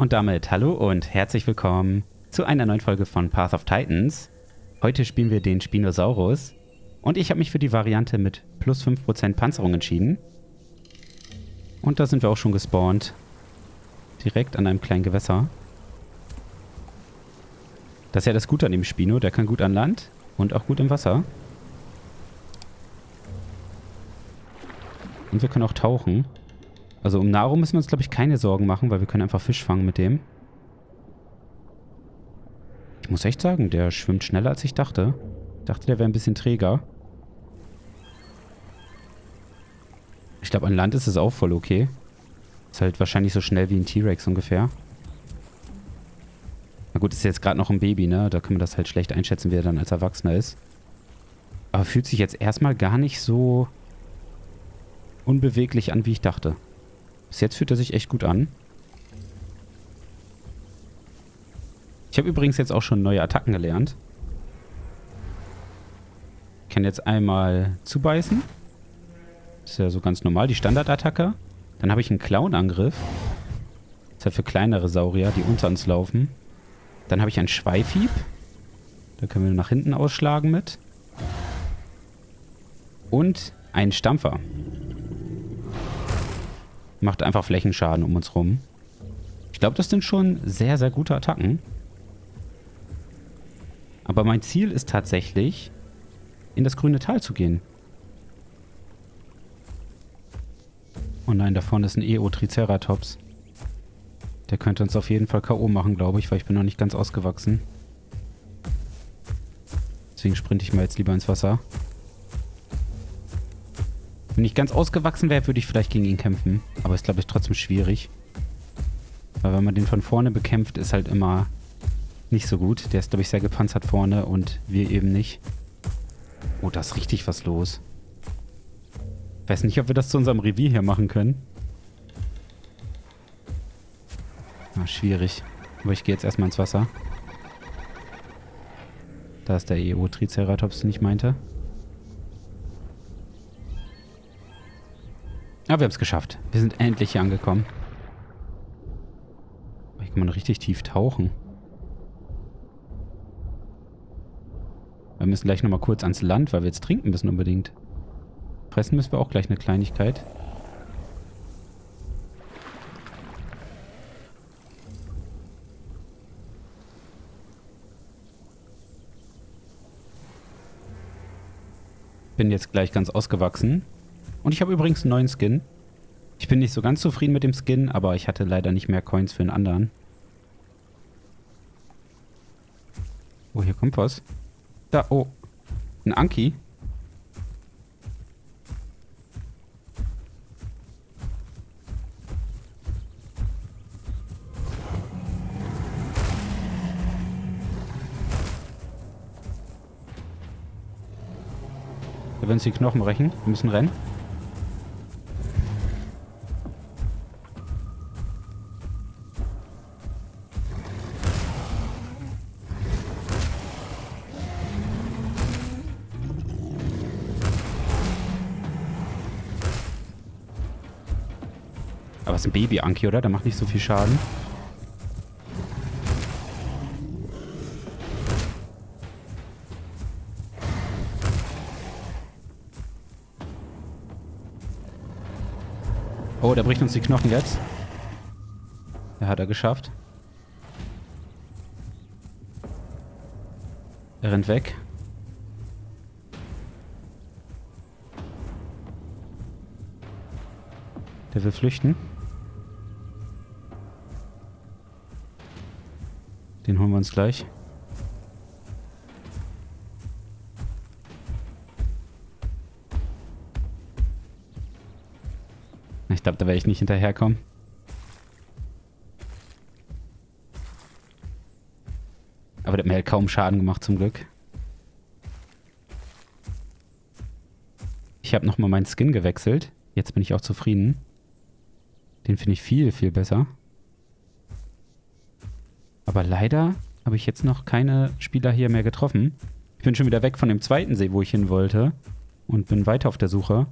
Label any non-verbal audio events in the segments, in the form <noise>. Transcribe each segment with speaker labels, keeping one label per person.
Speaker 1: Und damit hallo und herzlich willkommen zu einer neuen Folge von Path of Titans. Heute spielen wir den Spinosaurus und ich habe mich für die Variante mit plus 5% Panzerung entschieden. Und da sind wir auch schon gespawnt. Direkt an einem kleinen Gewässer. Das ist ja das Gute an dem Spino, der kann gut an Land und auch gut im Wasser. Und wir können auch tauchen. Also um Nahrung müssen wir uns, glaube ich, keine Sorgen machen, weil wir können einfach Fisch fangen mit dem. Ich muss echt sagen, der schwimmt schneller, als ich dachte. Ich dachte, der wäre ein bisschen träger. Ich glaube, an Land ist es auch voll okay. Ist halt wahrscheinlich so schnell wie ein T-Rex ungefähr. Na gut, ist jetzt gerade noch ein Baby, ne? Da können wir das halt schlecht einschätzen, wie er dann als Erwachsener ist. Aber fühlt sich jetzt erstmal gar nicht so unbeweglich an, wie ich dachte. Bis jetzt fühlt er sich echt gut an. Ich habe übrigens jetzt auch schon neue Attacken gelernt. Ich kann jetzt einmal zubeißen. Ist ja so ganz normal, die Standardattacke. Dann habe ich einen Clown-Angriff. Das ist halt für kleinere Saurier, die unter uns laufen. Dann habe ich einen Schweifhieb. Da können wir nach hinten ausschlagen mit. Und einen Stampfer. Macht einfach Flächenschaden um uns rum. Ich glaube, das sind schon sehr, sehr gute Attacken. Aber mein Ziel ist tatsächlich, in das grüne Tal zu gehen. Oh nein, da vorne ist ein EO-Triceratops. Der könnte uns auf jeden Fall K.O. machen, glaube ich, weil ich bin noch nicht ganz ausgewachsen. Deswegen sprinte ich mal jetzt lieber ins Wasser. Wenn ich ganz ausgewachsen wäre, würde ich vielleicht gegen ihn kämpfen. Aber ist, glaube ich, trotzdem schwierig. Weil wenn man den von vorne bekämpft, ist halt immer nicht so gut. Der ist, glaube ich, sehr gepanzert vorne und wir eben nicht. Oh, da ist richtig was los. Weiß nicht, ob wir das zu unserem Revier hier machen können. Ah, schwierig. Aber ich gehe jetzt erstmal ins Wasser. Da ist der EO-Triceratops, den ich meinte. Ja, wir haben es geschafft. Wir sind endlich hier angekommen. Hier kann man richtig tief tauchen. Wir müssen gleich nochmal kurz ans Land, weil wir jetzt trinken müssen unbedingt. Fressen müssen wir auch gleich eine Kleinigkeit. Bin jetzt gleich ganz ausgewachsen. Und ich habe übrigens einen neuen Skin. Ich bin nicht so ganz zufrieden mit dem Skin, aber ich hatte leider nicht mehr Coins für einen anderen. Oh, hier kommt was. Da, oh. Ein Anki. Da werden uns die Knochen brechen. Wir müssen rennen. Aber es ist ein Baby-Anki, oder? Der macht nicht so viel Schaden. Oh, der bricht uns die Knochen jetzt. Ja, hat er geschafft. Er rennt weg. Der will flüchten. Den holen wir uns gleich. Ich glaube, da werde ich nicht hinterherkommen. Aber der hat mir halt kaum Schaden gemacht, zum Glück. Ich habe nochmal meinen Skin gewechselt. Jetzt bin ich auch zufrieden. Den finde ich viel, viel besser. Aber leider habe ich jetzt noch keine Spieler hier mehr getroffen. Ich bin schon wieder weg von dem zweiten See, wo ich hin wollte. Und bin weiter auf der Suche.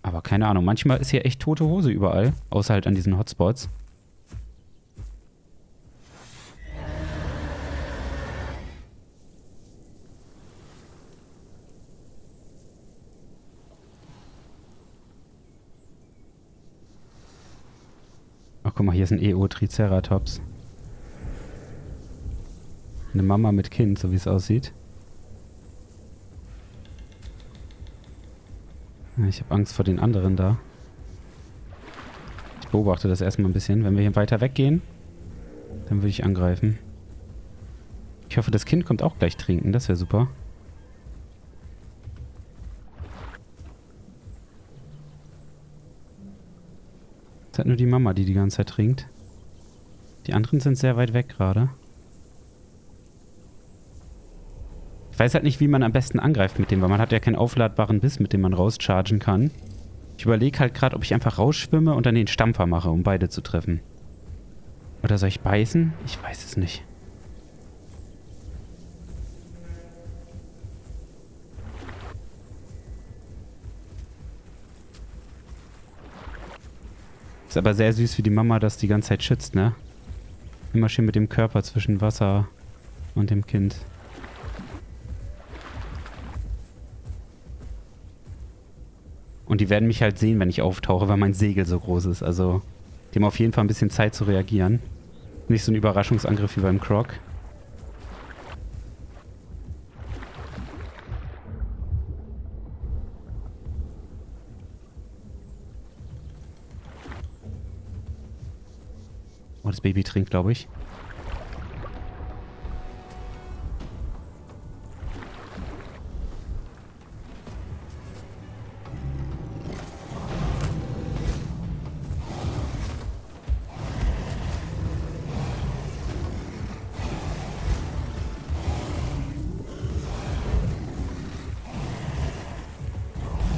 Speaker 1: Aber keine Ahnung, manchmal ist hier echt tote Hose überall. Außer halt an diesen Hotspots. Ach guck mal, hier ist ein EO-Triceratops. Eine Mama mit Kind, so wie es aussieht. Ich habe Angst vor den anderen da. Ich beobachte das erstmal ein bisschen. Wenn wir hier weiter weggehen, dann würde ich angreifen. Ich hoffe, das Kind kommt auch gleich trinken. Das wäre super. Es hat nur die Mama, die die ganze Zeit trinkt. Die anderen sind sehr weit weg gerade. Ich weiß halt nicht, wie man am besten angreift mit dem, weil man hat ja keinen aufladbaren Biss, mit dem man rauschargen kann. Ich überlege halt gerade, ob ich einfach rausschwimme und dann den Stampfer mache, um beide zu treffen. Oder soll ich beißen? Ich weiß es nicht. Ist aber sehr süß, wie die Mama das die ganze Zeit schützt, ne? Immer schön mit dem Körper zwischen Wasser und dem Kind. Und die werden mich halt sehen, wenn ich auftauche, weil mein Segel so groß ist. Also, die haben auf jeden Fall ein bisschen Zeit zu reagieren. Nicht so ein Überraschungsangriff wie beim Croc. Oh, das Baby trinkt, glaube ich.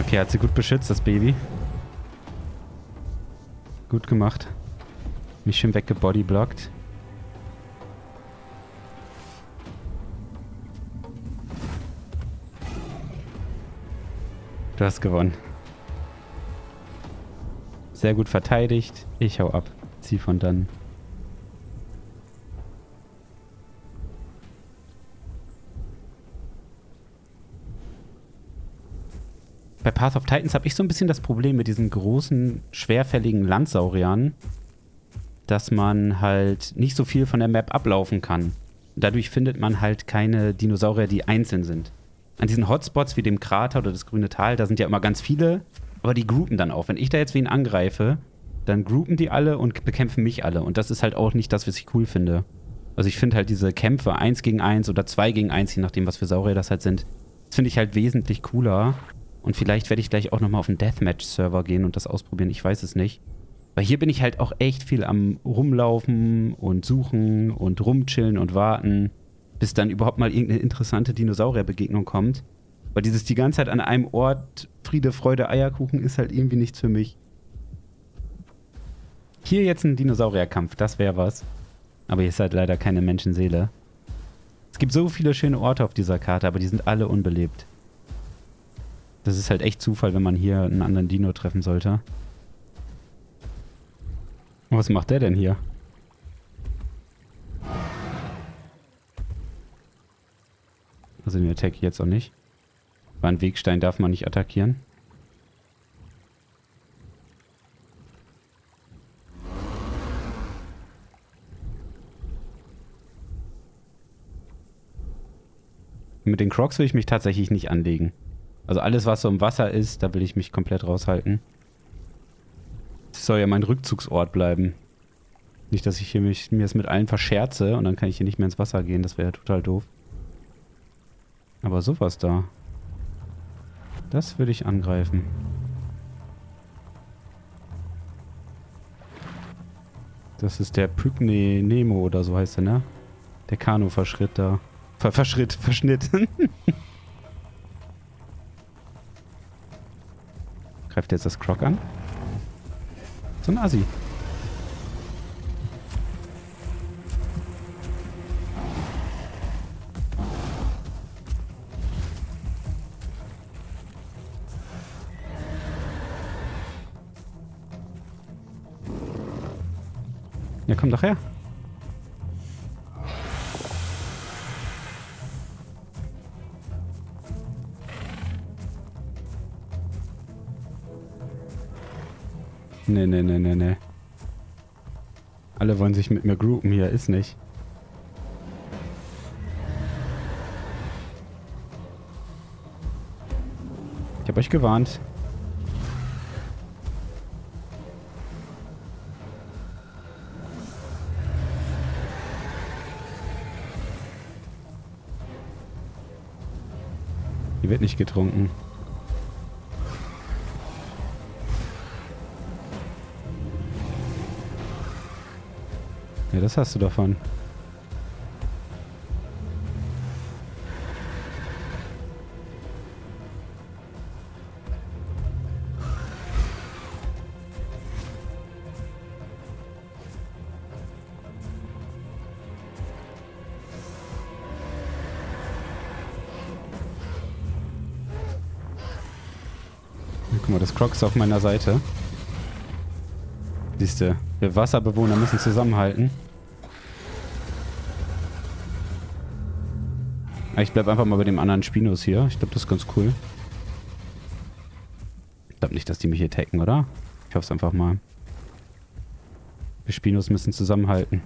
Speaker 1: Okay, hat sie gut beschützt, das Baby. Gut gemacht. Mich schön weggebodyblockt. Du hast gewonnen. Sehr gut verteidigt. Ich hau ab. Zieh von dann. Bei Path of Titans habe ich so ein bisschen das Problem mit diesen großen, schwerfälligen Landsauriern, dass man halt nicht so viel von der Map ablaufen kann. Dadurch findet man halt keine Dinosaurier, die einzeln sind. An diesen Hotspots wie dem Krater oder das grüne Tal, da sind ja immer ganz viele, aber die groupen dann auch. Wenn ich da jetzt wen angreife, dann groupen die alle und bekämpfen mich alle. Und das ist halt auch nicht das, was ich cool finde. Also ich finde halt diese Kämpfe 1 gegen 1 oder 2 gegen 1, je nachdem, was für Saurier das halt sind, das finde ich halt wesentlich cooler. Und vielleicht werde ich gleich auch nochmal auf den Deathmatch-Server gehen und das ausprobieren. Ich weiß es nicht. Weil hier bin ich halt auch echt viel am Rumlaufen und Suchen und Rumchillen und Warten, bis dann überhaupt mal irgendeine interessante Dinosaurierbegegnung kommt. Weil dieses die ganze Zeit an einem Ort Friede, Freude, Eierkuchen ist halt irgendwie nichts für mich. Hier jetzt ein Dinosaurierkampf, das wäre was. Aber hier ist halt leider keine Menschenseele. Es gibt so viele schöne Orte auf dieser Karte, aber die sind alle unbelebt. Das ist halt echt Zufall, wenn man hier einen anderen Dino treffen sollte. Was macht der denn hier? Also den attack jetzt auch nicht. War ein Wegstein darf man nicht attackieren. Mit den Crocs will ich mich tatsächlich nicht anlegen. Also alles, was so im Wasser ist, da will ich mich komplett raushalten. Das soll ja mein Rückzugsort bleiben. Nicht, dass ich hier mich, mir es mit allen verscherze und dann kann ich hier nicht mehr ins Wasser gehen. Das wäre ja total doof. Aber sowas da. Das würde ich angreifen. Das ist der Pygne Nemo oder so heißt er, ne? Der Kanu-Verschritt da. Ver Verschritt, Verschnitt. <laughs> Greift jetzt das Croc an? So ein Assi. Ja, komm doch her. Nee, nee, nee, nee, nee. Alle wollen sich mit mir groupen hier, ist nicht. Ich habe euch gewarnt. Hier wird nicht getrunken. Ja, das hast du davon. Guck mal, das Croc ist auf meiner Seite. Siehst du, wir Wasserbewohner müssen zusammenhalten. Ich bleib einfach mal bei dem anderen Spinos hier. Ich glaube, das ist ganz cool. Ich glaube nicht, dass die mich hier tacken, oder? Ich hoffe es einfach mal. Wir Spinos müssen zusammenhalten.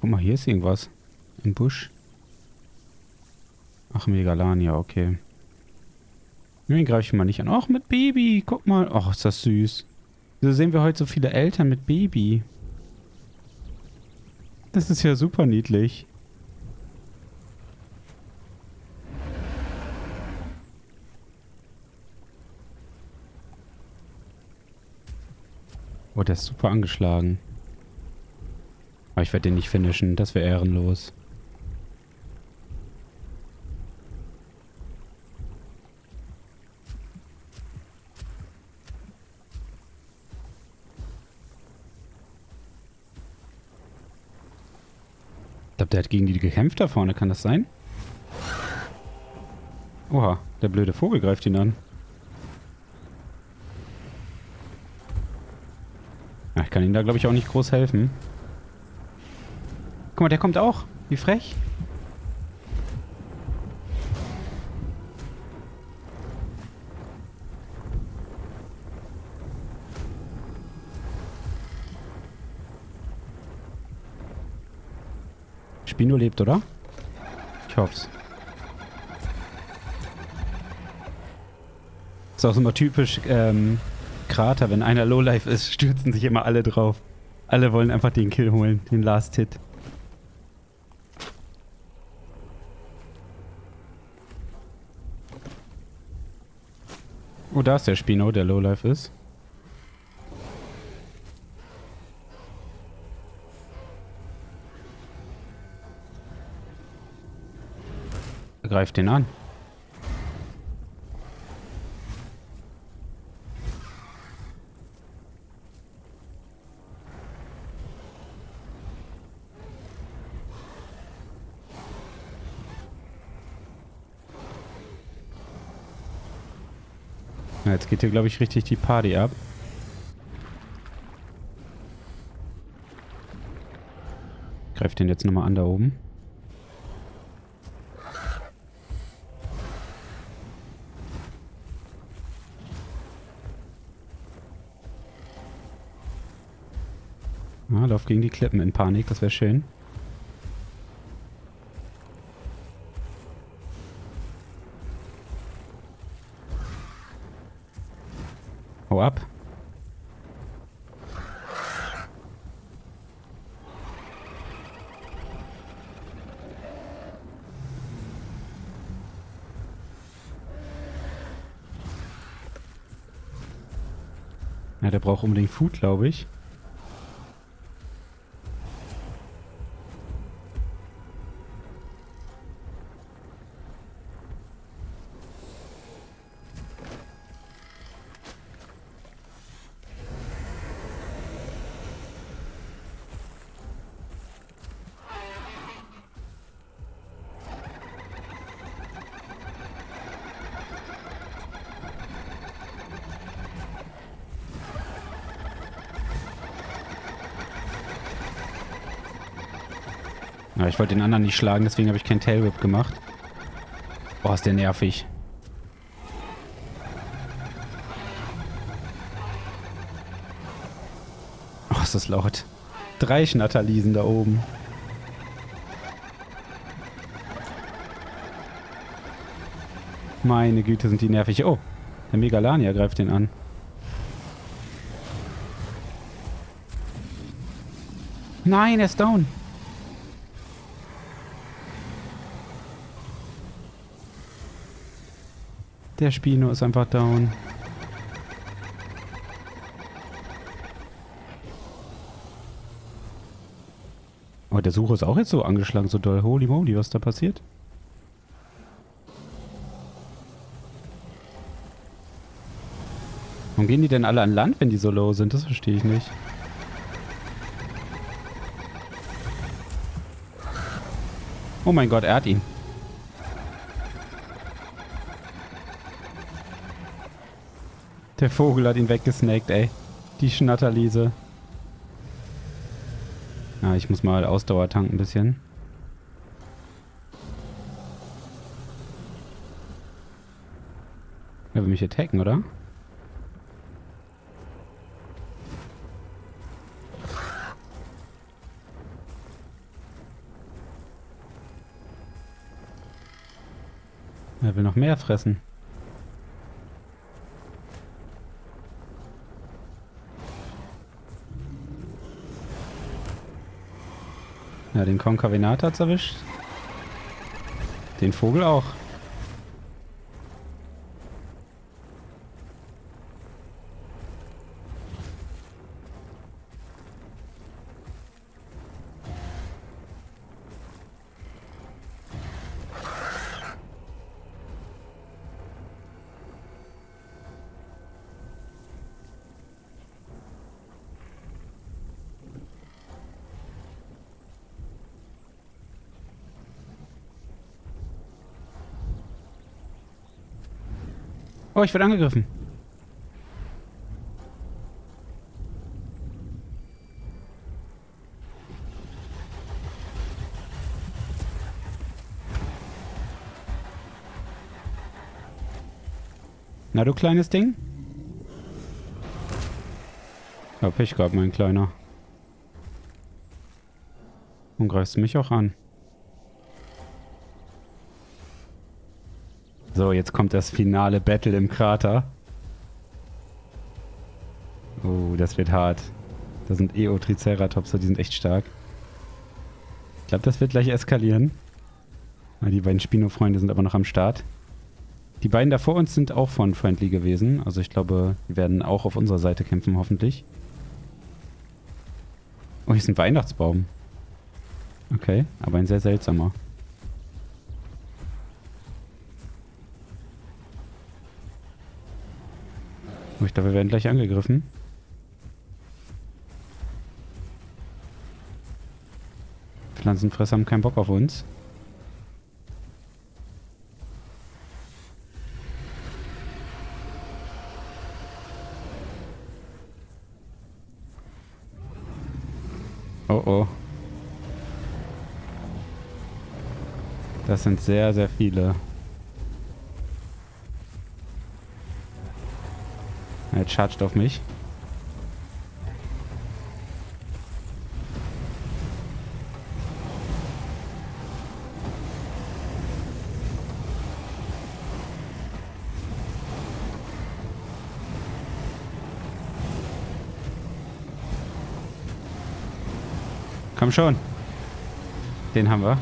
Speaker 1: Guck mal, hier ist irgendwas. Im Busch. Ach, Megalania, okay. Den greife ich mal nicht an. Ach, mit Baby. Guck mal. Ach, ist das süß. Wieso sehen wir heute so viele Eltern mit Baby? Das ist ja super niedlich. Oh, der ist super angeschlagen. Aber ich werde den nicht finishen. Das wäre ehrenlos. Ich glaube, der hat gegen die gekämpft da vorne. Kann das sein? Oha, der blöde Vogel greift ihn an. Ich kann ihm da, glaube ich, auch nicht groß helfen. Guck mal, der kommt auch. Wie frech. Spino lebt, oder? Ich hoff's. Ist auch immer typisch ähm, Krater, wenn einer Lowlife ist, stürzen sich immer alle drauf. Alle wollen einfach den Kill holen, den Last Hit. Da ist der Spino, der Lowlife ist. Greift den an. Ja, jetzt geht hier, glaube ich, richtig die Party ab. Greift den jetzt nochmal an da oben. Ah, lauf gegen die Klippen in Panik, das wäre schön. Hau ab. Ja, der braucht unbedingt Food, glaube ich. Ja, ich wollte den anderen nicht schlagen, deswegen habe ich keinen Tail Whip gemacht. Boah, ist der nervig. Oh, ist das laut. Drei Schnatterliesen da oben. Meine Güte, sind die nervig. Oh, der Megalania greift den an. Nein, er ist down. Der Spino ist einfach down. Aber der Sucher ist auch jetzt so angeschlagen, so doll. Holy moly, was da passiert? Warum gehen die denn alle an Land, wenn die so low sind? Das verstehe ich nicht. Oh mein Gott, er hat ihn. Der Vogel hat ihn weggesnackt, ey. Die Schnatterliese. Ja, ich muss mal Ausdauer tanken ein bisschen. Er will mich attacken, oder? Er will noch mehr fressen. Ja, den Konkavinat hat's erwischt. Den Vogel auch. Oh, ich werde angegriffen. Na, du kleines Ding? Ja, Pech gehabt, mein Kleiner. Und greifst mich auch an. So, jetzt kommt das finale Battle im Krater. Oh, das wird hart. Da sind Eo-Triceratops, die sind echt stark. Ich glaube, das wird gleich eskalieren. Die beiden Spino-Freunde sind aber noch am Start. Die beiden da vor uns sind auch von Friendly gewesen. Also ich glaube, die werden auch auf unserer Seite kämpfen, hoffentlich. Oh, hier ist ein Weihnachtsbaum. Okay, aber ein sehr seltsamer. Ich glaube, wir werden gleich angegriffen. Pflanzenfresser haben keinen Bock auf uns. Oh oh. Das sind sehr, sehr viele. Er charged auf mich. Komm schon. Den haben wir.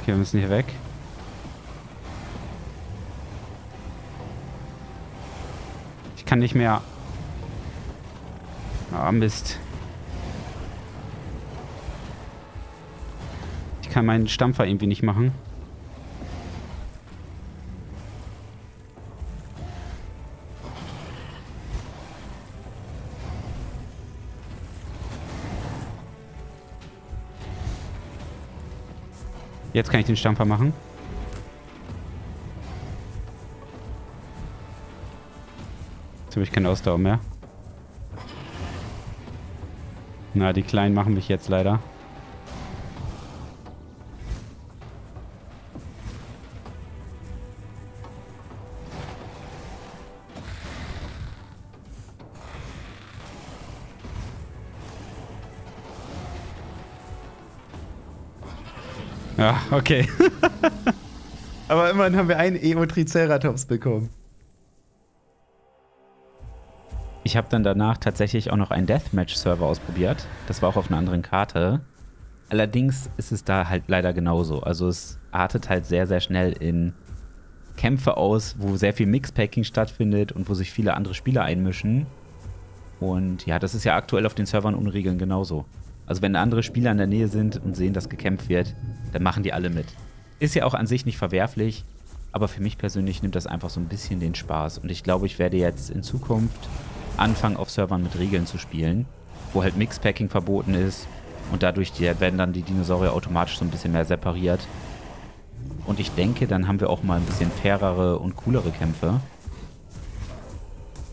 Speaker 1: Okay, wir müssen hier weg. Kann nicht mehr. Ah, oh, Mist. Ich kann meinen Stampfer irgendwie nicht machen. Jetzt kann ich den Stampfer machen. Jetzt habe ich keine Ausdauer mehr. Na, die Kleinen machen mich jetzt leider. Ja, okay. <laughs>
Speaker 2: Aber immerhin haben wir einen Eotriceratops bekommen.
Speaker 1: Ich habe dann danach tatsächlich auch noch einen Deathmatch-Server ausprobiert. Das war auch auf einer anderen Karte. Allerdings ist es da halt leider genauso. Also es artet halt sehr, sehr schnell in Kämpfe aus, wo sehr viel Mixpacking stattfindet und wo sich viele andere Spieler einmischen. Und ja, das ist ja aktuell auf den Servern ohne Regeln genauso. Also wenn andere Spieler in der Nähe sind und sehen, dass gekämpft wird, dann machen die alle mit. Ist ja auch an sich nicht verwerflich, aber für mich persönlich nimmt das einfach so ein bisschen den Spaß. Und ich glaube, ich werde jetzt in Zukunft anfangen, auf Servern mit Regeln zu spielen, wo halt Mixpacking verboten ist und dadurch werden dann die Dinosaurier automatisch so ein bisschen mehr separiert. Und ich denke, dann haben wir auch mal ein bisschen fairere und coolere Kämpfe.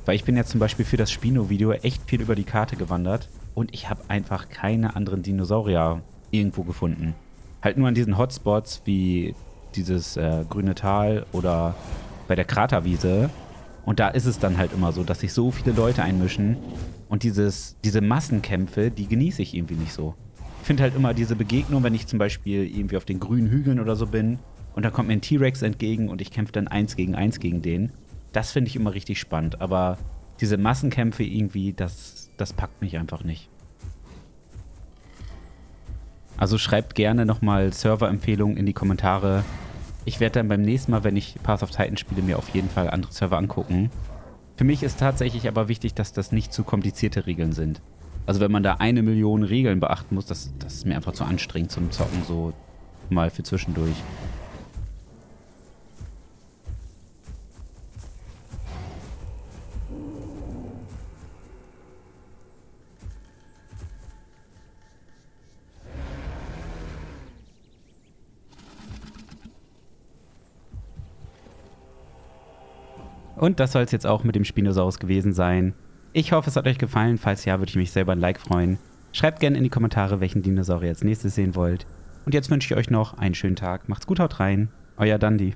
Speaker 1: Weil ich bin jetzt zum Beispiel für das Spino-Video echt viel über die Karte gewandert und ich habe einfach keine anderen Dinosaurier irgendwo gefunden. Halt nur an diesen Hotspots wie dieses äh, grüne Tal oder bei der Kraterwiese. Und da ist es dann halt immer so, dass sich so viele Leute einmischen und dieses, diese Massenkämpfe, die genieße ich irgendwie nicht so. Ich finde halt immer diese Begegnung, wenn ich zum Beispiel irgendwie auf den grünen Hügeln oder so bin und da kommt mir ein T-Rex entgegen und ich kämpfe dann eins gegen eins gegen den. Das finde ich immer richtig spannend. Aber diese Massenkämpfe irgendwie, das, das packt mich einfach nicht. Also schreibt gerne nochmal Serverempfehlungen in die Kommentare. Ich werde dann beim nächsten Mal, wenn ich Path of Titan spiele, mir auf jeden Fall andere Server angucken. Für mich ist tatsächlich aber wichtig, dass das nicht zu komplizierte Regeln sind. Also wenn man da eine Million Regeln beachten muss, das, das ist mir einfach zu anstrengend zum Zocken, so mal für zwischendurch. Und das soll es jetzt auch mit dem Spinosaurus gewesen sein. Ich hoffe, es hat euch gefallen. Falls ja, würde ich mich selber ein Like freuen. Schreibt gerne in die Kommentare, welchen Dinosaurier ihr als nächstes sehen wollt. Und jetzt wünsche ich euch noch einen schönen Tag. Macht's gut, haut rein. Euer Dandy.